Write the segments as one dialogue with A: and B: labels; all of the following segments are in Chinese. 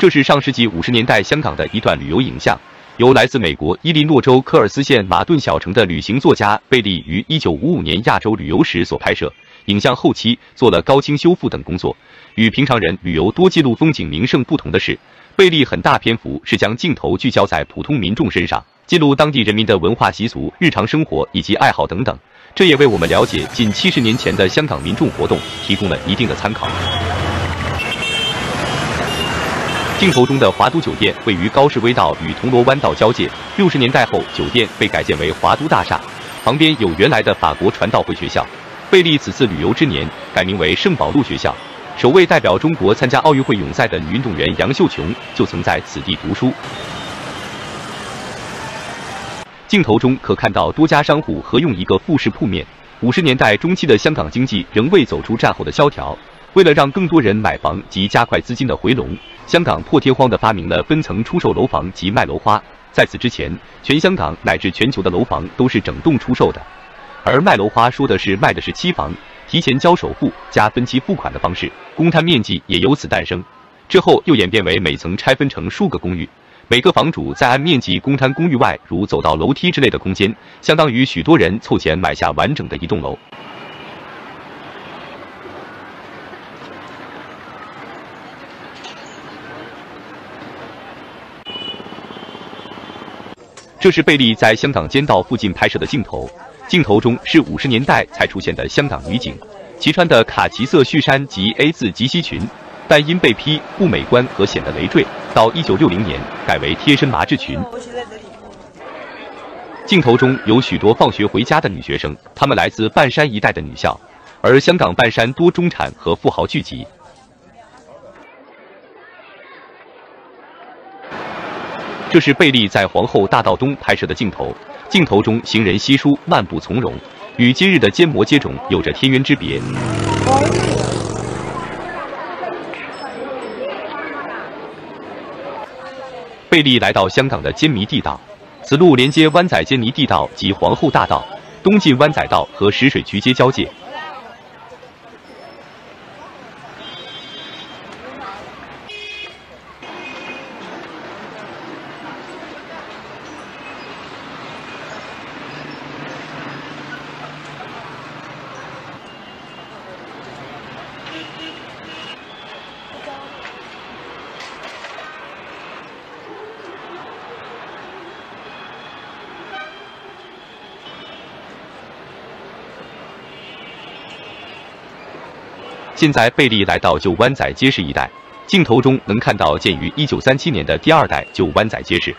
A: 这是上世纪五十年代香港的一段旅游影像，由来自美国伊利诺州科尔斯县马顿小城的旅行作家贝利于一九五五年亚洲旅游时所拍摄。影像后期做了高清修复等工作。与平常人旅游多记录风景名胜不同的是，贝利很大篇幅是将镜头聚焦在普通民众身上，记录当地人民的文化习俗、日常生活以及爱好等等。这也为我们了解近七十年前的香港民众活动提供了一定的参考。镜头中的华都酒店位于高士威道与铜锣湾道交界。六十年代后，酒店被改建为华都大厦，旁边有原来的法国传道会学校。贝利此次旅游之年改名为圣保禄学校。首位代表中国参加奥运会泳赛的女运动员杨秀琼就曾在此地读书。镜头中可看到多家商户合用一个复式铺面。五十年代中期的香港经济仍未走出战后的萧条，为了让更多人买房及加快资金的回笼，香港破天荒地发明了分层出售楼房及卖楼花。在此之前，全香港乃至全球的楼房都是整栋出售的，而卖楼花说的是卖的是期房。提前交首付加分期付款的方式，公摊面积也由此诞生。之后又演变为每层拆分成数个公寓，每个房主在按面积公摊公寓外，如走到楼梯之类的空间，相当于许多人凑钱买下完整的一栋楼。这是贝利在香港街道附近拍摄的镜头。镜头中是五十年代才出现的香港女警，其穿的卡其色恤衫及 A 字及膝裙，但因被批不美观和显得累赘，到一九六零年改为贴身麻质裙。镜头中有许多放学回家的女学生，她们来自半山一带的女校，而香港半山多中产和富豪聚集。这是贝利在皇后大道东拍摄的镜头。镜头中行人稀疏，漫步从容，与今日的坚摩接踵有着天渊之别。贝利来到香港的坚尼地道，此路连接湾仔坚尼地道及皇后大道，东进湾仔道和石水渠街交界。现在贝利来到旧湾仔街市一带，镜头中能看到建于1937年的第二代旧湾仔街市。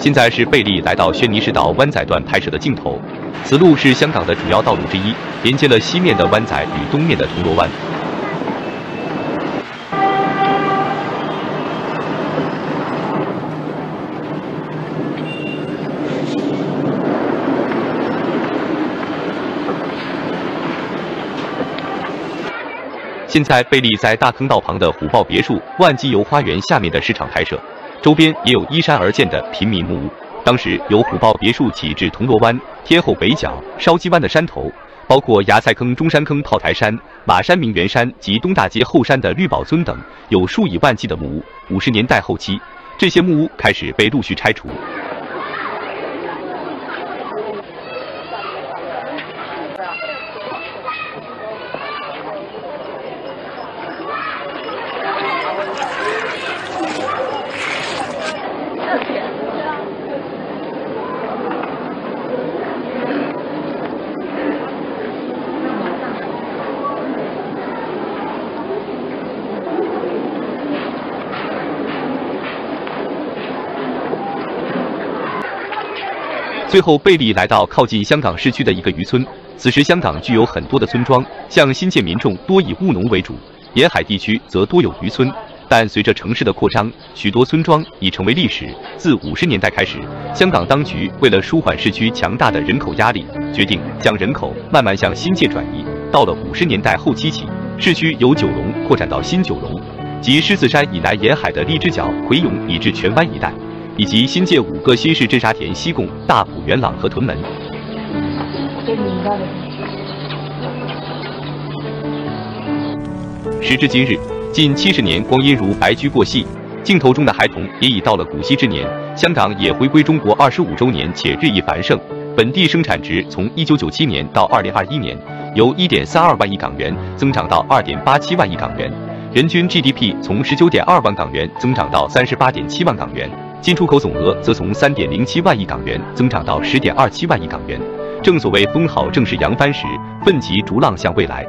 A: 现在是贝利来到轩尼诗道湾仔段拍摄的镜头，此路是香港的主要道路之一，连接了西面的湾仔与东面的铜锣湾。现在贝利在大坑道旁的虎豹别墅万基油花园下面的市场拍摄。周边也有依山而建的平民木屋。当时由虎豹别墅起至铜锣湾、天后北角、烧鸡湾的山头，包括芽菜坑、中山坑、炮台山、马山、明园山及东大街后山的绿宝村等，有数以万计的木屋。五十年代后期，这些木屋开始被陆续拆除。最后，贝利来到靠近香港市区的一个渔村。此时，香港具有很多的村庄，像新界民众多以务农为主，沿海地区则多有渔村。但随着城市的扩张，许多村庄已成为历史。自五十年代开始，香港当局为了舒缓市区强大的人口压力，决定将人口慢慢向新界转移。到了五十年代后期起，市区由九龙扩展到新九龙，及狮子山以南沿海的荔枝角、葵涌以至荃湾一带，以及新界五个新市——镇沙田、西贡、大埔、元朗和屯门。时至今日。近七十年光阴如白驹过隙，镜头中的孩童也已到了古稀之年。香港也回归中国二十五周年，且日益繁盛。本地生产值从一九九七年到二零二一年，由一点三二万亿港元增长到二点八七万亿港元，人均 GDP 从十九点二万港元增长到三十八点七万港元，进出口总额则从三点零七万亿港元增长到十点二七万亿港元。正所谓风好正是扬帆时，奋楫逐浪向未来。